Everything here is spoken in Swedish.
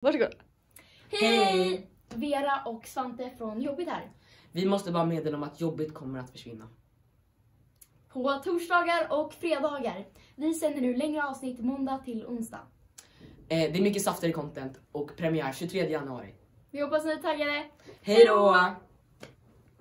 Varsågod. Hej! Vera och Svante från Jobbigt här. Vi måste bara meddela om att Jobbigt kommer att försvinna. På torsdagar och fredagar. Vi sänder nu längre avsnitt måndag till onsdag. Eh, det är mycket saftigare content och premiär 23 januari. Vi hoppas ni är taggade. Hej då!